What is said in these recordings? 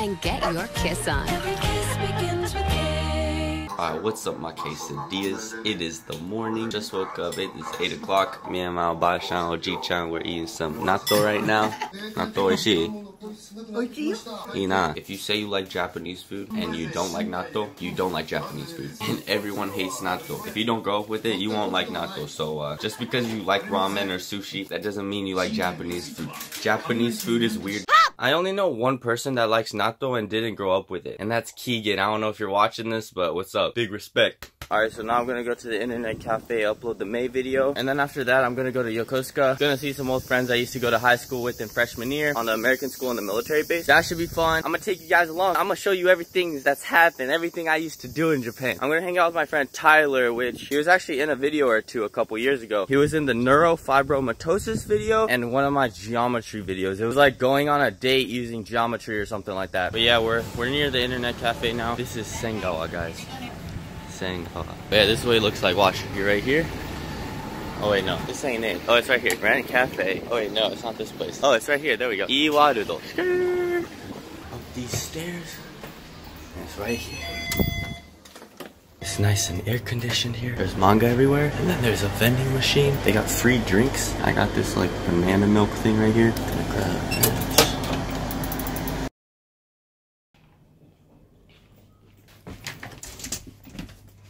and get your kiss on. Alright, what's up my quesadillas? It is the morning. Just woke up. It is 8 o'clock. Me and my Obashan OG-chan, we're eating some natto right now. Natto ishi. Ina, if you say you like Japanese food and you don't like natto, you don't like Japanese food. And everyone hates natto. If you don't grow up with it, you won't like natto. So uh, just because you like ramen or sushi, that doesn't mean you like Japanese food. Japanese food is weird. I only know one person that likes natto and didn't grow up with it. And that's Keegan. I don't know if you're watching this, but what's up? Big respect. Alright, so now I'm gonna go to the internet cafe, upload the May video. And then after that, I'm gonna go to Yokosuka. Gonna see some old friends I used to go to high school with in freshman year on the American school in the military base. That should be fun. I'm gonna take you guys along. I'm gonna show you everything that's happened, everything I used to do in Japan. I'm gonna hang out with my friend Tyler, which he was actually in a video or two a couple years ago. He was in the neurofibromatosis video and one of my geometry videos. It was like going on a date using geometry or something like that. But yeah, we're, we're near the internet cafe now. This is Sengawa, guys. Sengawa. Oh. But yeah, this is what it looks like. Watch, you're right here. Oh wait, no, this ain't it. Oh, it's right here. Grand Cafe. Oh wait, no, it's not this place. Oh, it's right here. There we go. Iwarudo. Up these stairs. And it's right here. It's nice and air conditioned here. There's manga everywhere. And then there's a vending machine. They got free drinks. I got this like banana milk thing right here. Uh, Gonna grab that.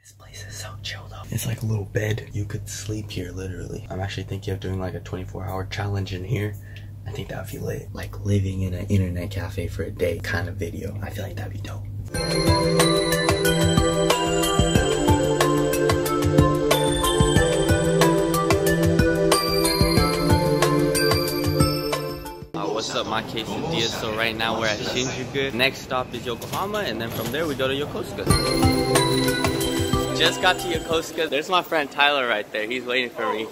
This place is so chill though. It's like a little bed. You could sleep here literally. I'm actually thinking of doing like a 24 hour challenge in here. I think that'd be lit. Like living in an internet cafe for a day kind of video. I feel like that'd be dope. Uh, what's up, my quesadilla? So right now we're at Shinjuku. Next stop is Yokohama, and then from there we go to Yokosuka. Just got to Yokosuka. There's my friend Tyler right there. He's waiting for me.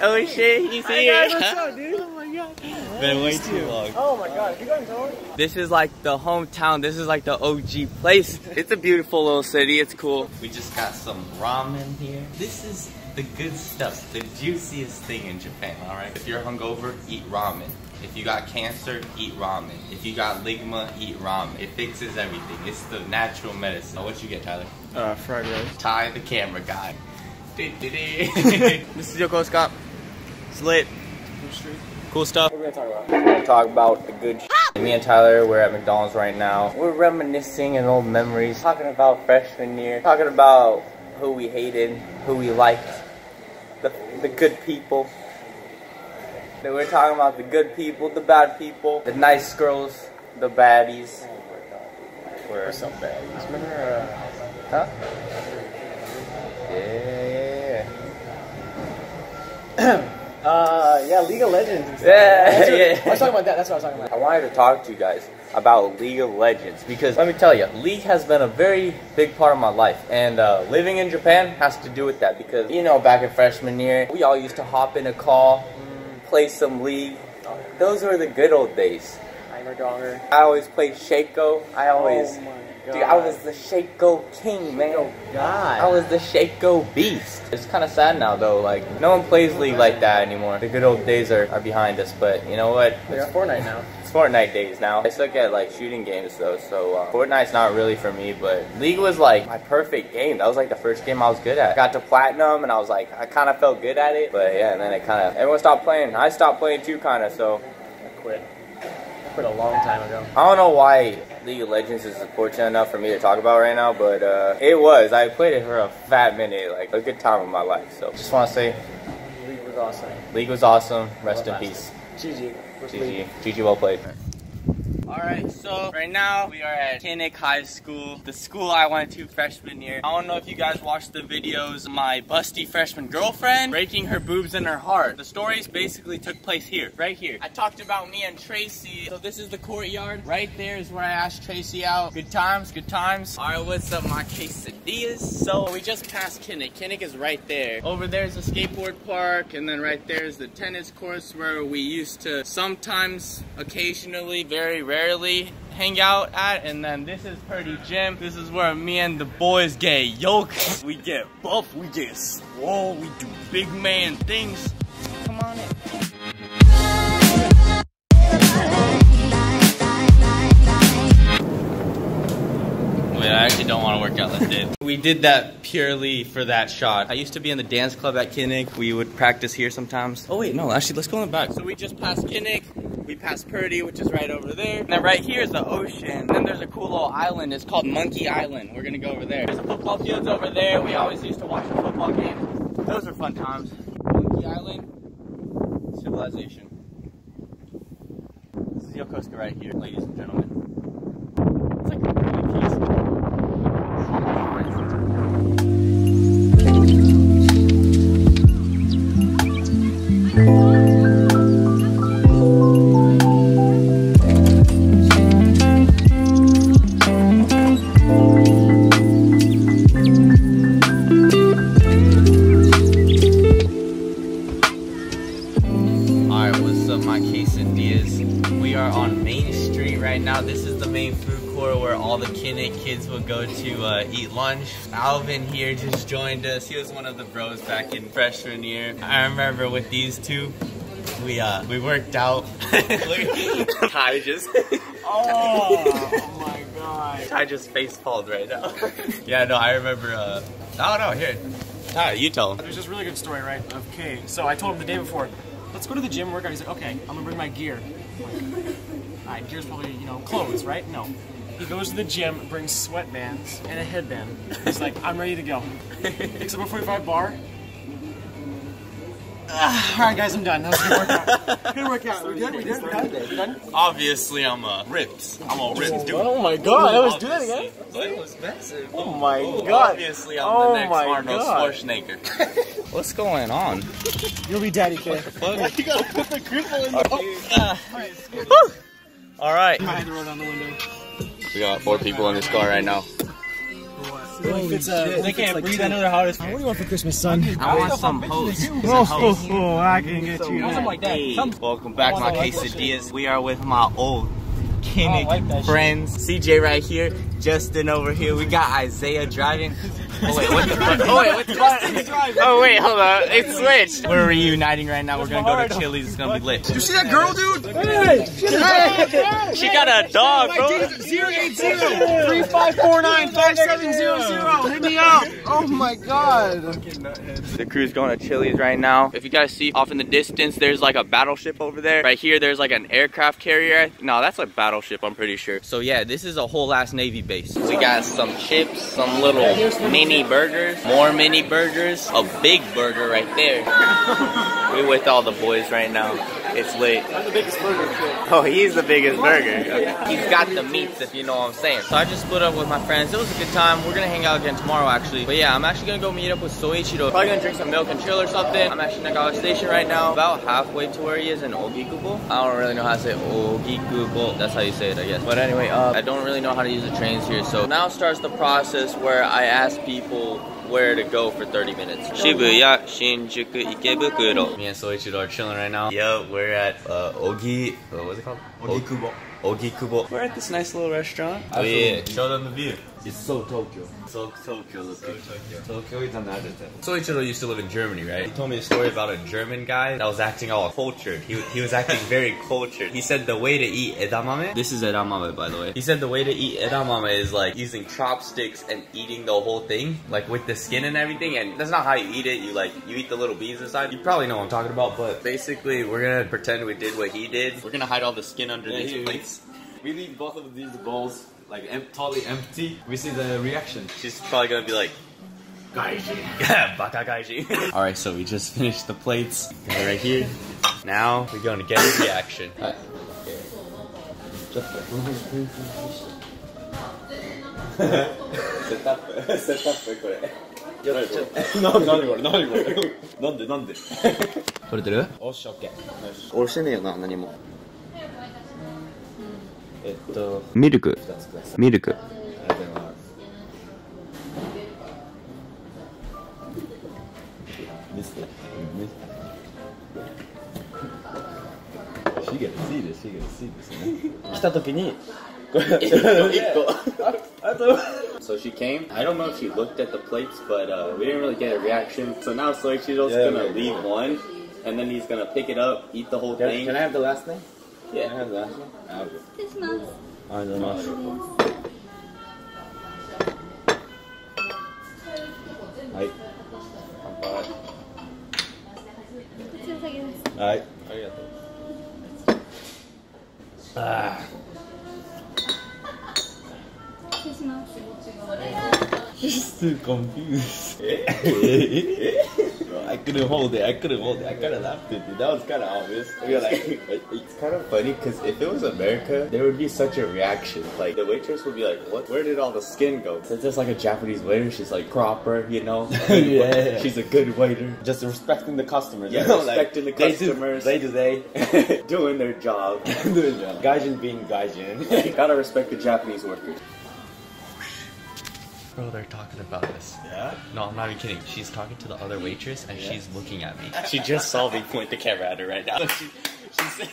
Oh shit, he's here. What's up, dude? Oh my god. Been way too long. Oh my god, you guys going? This is like the hometown. This is like the OG place. It's a beautiful little city. It's cool. We just got some ramen here. This is the good stuff, the juiciest thing in Japan, all right? If you're hungover, eat ramen. If you got cancer, eat ramen. If you got ligma, eat ramen. It fixes everything. It's the natural medicine. What you get, Tyler? Uh, fried rice. Ty, the camera guy. this is Yokosuka. It's lit. Cool stuff. What are we gonna talk about? We're gonna talk about the good shit. Me and Tyler, we're at McDonald's right now. We're reminiscing and old memories. Talking about freshman year. Talking about who we hated, who we liked. The, the good people. We're talking about the good people, the bad people, the nice girls, the baddies. We're some baddies. Remember, Huh? Yeah. uh, uh, yeah, League of Legends. Yeah, what- yeah. I was talking about that. That's what I was talking about. I wanted to talk to you guys about League of Legends because let me tell you, League has been a very big part of my life, and uh, living in Japan has to do with that because you know, back in freshman year, we all used to hop in a call, play some League. Those were the good old days. Heimer Donger. I always played Shaco. I always, Oh dude, I was the Shaco king, man. Oh god. I was the Shaco beast. It's kind of sad now though, like no one plays League like that anymore. The good old days are, are behind us, but you know what? Got Fortnite now. Fortnite days now. I suck at like shooting games though, so uh, Fortnite's not really for me. But League was like my perfect game. That was like the first game I was good at. Got to platinum, and I was like, I kind of felt good at it. But yeah, and then it kind of everyone stopped playing. I stopped playing too, kind of. So I quit. I quit a long time ago. I don't know why League of Legends is fortunate enough for me to talk about right now, but uh, it was. I played it for a fat minute, like a good time of my life. So just want to say, League was awesome. League was awesome. Rest in peace. GG. GG well played. Alright, so right now we are at Kinnick High School, the school I went to freshman year. I don't know if you guys watched the videos, my busty freshman girlfriend breaking her boobs in her heart. The stories basically took place here, right here. I talked about me and Tracy. So this is the courtyard. Right there is where I asked Tracy out. Good times, good times. Alright, what's up my quesadillas? So we just passed Kinnick. Kinnick is right there. Over there's a skateboard park and then right there's the tennis courts where we used to sometimes, occasionally, very rarely hang out at. And then this is Purdy Gym. This is where me and the boys get yoked. We get buff, we get swole, we do big man things. Come on in. Actually don't want to work out that day. We did that purely for that shot. I used to be in the dance club at Kinnick. We would practice here sometimes. Oh wait, no, actually, let's go in the back. So we just passed Kinnick. We passed Purdy, which is right over there. And then right here is the ocean. Then there's a cool little island. It's called Monkey Island. We're gonna go over there. There's a football fields over there. We always used to watch the football games. Those are fun times. Monkey Island, civilization. This is Yokosuka right here, ladies and gentlemen. Lunch. Alvin here just joined us. He was one of the bros back in freshman year. I remember with these two, we uh we worked out. Ty just Oh, oh my god. Ty just face palmed right now. yeah, no, I remember. uh Oh no, here, Ty, you tell him. There's this really good story, right? Of Kay. So I told him the day before, let's go to the gym and work out. He's like, okay, I'm gonna bring my gear. I'm like, Alright, gear's probably, you know, clothes, right? No. He goes to the gym, brings sweatbands and a headband. He's like, I'm ready to go. Picks up a 45 bar. Ah, Alright guys, I'm done. That was a good workout. Good workout. We good? We good? We done? We done? Obviously, I'm a ripped. I'm a ripped dude. Oh my god, that was good again. It was massive. Oh my god. Obviously, I'm Oh the next my Arnold God. Schwarzenegger. What's going on? You'll be daddy, Kay. Fuck. You gotta put the cripple in the. All right. I had to roll down the window. We got four people in this car right now. It's, uh, they can't breathe. I know they're hot as What do you want for Christmas, son? I want some hosts. Oh, oh, oh, I can get you. Something like that. Welcome back, my quesadillas. We are with my old I like that Kinnick shit. friends. CJ right here, Justin over here. We got Isaiah driving. Oh wait, what the fuck? Oh wait, what the? Oh wait, hold on. It switched. We're reuniting right now. We're gonna go to Chili's. It's gonna be lit. You see that girl, dude? She got a dog, bro. 080-3549-5700. Hit me up. Oh my god. The crew's going to Chili's right now. If you guys see off in the distance, there's like a battleship over there. Right here, there's like an aircraft carrier. No, that's a battleship, I'm pretty sure. So yeah, this is a whole ass Navy base. We got some chips, some little mini burgers, more mini burgers, a big burger right there. We're with all the boys right now. It's late. I'm the biggest burger kid. Oh, he's the biggest burger. He's got the meats, if you know what I'm saying. So I just split up with my friends. It was a good time. We're gonna hang out again tomorrow, actually. But yeah, I'm actually gonna go meet up with Soichiro. Probably gonna drink some milk and chill or something. I'm actually in Nagawa Station right now, about halfway to where he is in Ogikubo. I don't really know how to say Ogikubo. That's how you say it, I guess. But anyway, uh, I don't really know how to use the trains here. So now starts the process where I ask people where to go for 30 minutes. Shibuya, Shinjuku, Ikebukuro. Me and Soichiro are chilling right now. Yo, we're at uh, Ogi. Uh, what's it called? Ogikubo. Ogikubo. We're at this nice little restaurant. Oh yeah, show them the view. It's so Tokyo. So Tokyo, look So Tokyo. Tokyo is another thing. Soichiro used to live in Germany, right? He told me a story about a German guy that was acting all cultured. He, he was acting very cultured. He said the way to eat edamame. This is edamame, by the way. He said the way to eat edamame is like using chopsticks and eating the whole thing, like with the skin and everything. And that's not how you eat it. You like you eat the little beans inside. You probably know what I'm talking about, but basically we're gonna pretend we did what he did. We're gonna hide all the skin under Yeah, these plates. We leave both of these bowls like em totally empty. We see the reaction. She's probably gonna be like, Gaijin. Yeah, baka gaijin. All right, so we just finished the plates. Got right here. Now we're going to get the reaction. Right. Set up, set up, これ。何これ何これ何でなんで取れてるおっしゃ、オッケー。押してねえよな、何も。えっと、ミルク。ミルク。ありがとうございます。ミスね。ミス。シゲル、シール、シゲル、シールですね。来た時に、So she came. I don't know if she looked at the plates, but uh, we didn't really get a reaction. So now Soichiro's Yeah, gonna yeah. leave one, and then he's gonna pick it up, eat the whole can, thing. can I have the last name? 失礼します。ありがとうございます。はい。乾杯。はい。ありがとう。ああ。失礼します。She's too ターえ？え？え？I couldn't hold it. I couldn't hold it. I kind of laughed at it. That was kind of obvious. You're like, it's kind of funny because if it was America, there would be such a reaction. Like the waitress would be like, "What? Where did all the skin go?" Since it's just like a Japanese waiter, she's like proper, you know. Yeah. she's a good waiter. Just respecting the customers. Yeah, you know, like, respecting the customers. They do they. doing their job. Doing job. Gaijin being gaijin. Gotta respect the Japanese workers. Bro, they're talking about us. yeah? No, I'm not even kidding. She's talking to the other waitress and she's looking at me. She just saw me point the camera at her right now. She, she's,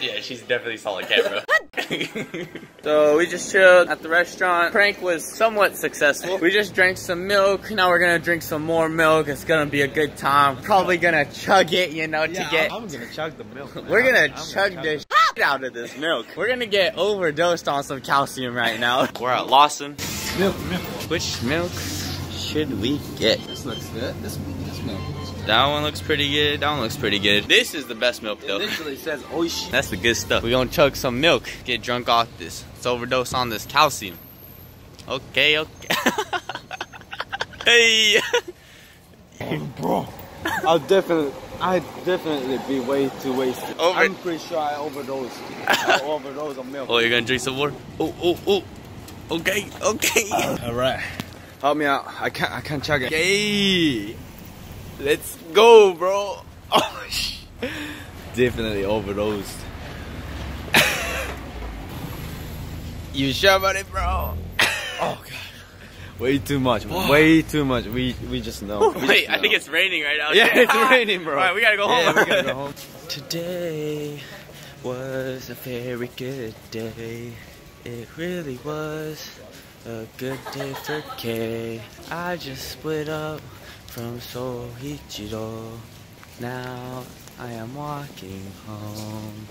Yeah, she's definitely saw the camera. So we just chilled at the restaurant. Prank was somewhat successful. We just drank some milk. Now we're gonna drink some more milk. It's gonna be a good time. Probably gonna chug it, you know, to get. I'm gonna chug the milk. man. we're gonna I'm- I'm chug the shit out of this milk. We're gonna get overdosed on some calcium right now. We're at Lawson. Milk, milk. Which milk should we get? This looks good. This, this milk looks good. That one looks pretty good. That one looks pretty good. This is the best milk It though. literally says oh, oishi. That's the good stuff. We're gonna chug some milk, get drunk off this. Let's overdose on this calcium. Okay, okay. hey! Bro, I'll definitely, I definitely be way too wasted. Over- I'm pretty sure I overdosed. I overdosed on milk. Oh, you're gonna drink some more? Oh, oh, oh. Okay, okay. All right, help me out. I can't, I can't chug it. Okay. Let's go, bro. Oh, sh- Definitely overdosed. You sure about it, bro? Oh god, way too much. Way too much. We, we just know. We Wait, just I think it's raining right now. Yeah, it's ah. raining, bro. Alright, we gotta go home. Yeah, home. we gotta go home. Today was a very good day. It really was a good day for K. I just split up from Soichiro. Now I am walking home.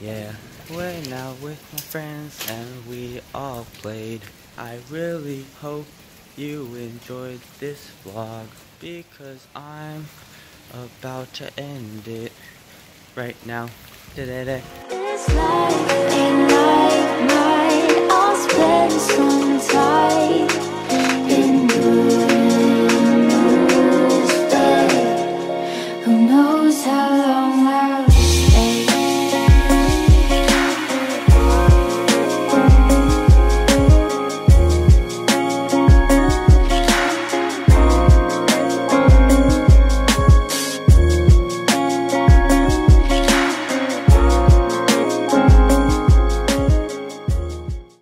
Yeah, went out with my friends and we all played. I really hope you enjoyed this vlog because I'm about to end it right now. Like spend some time.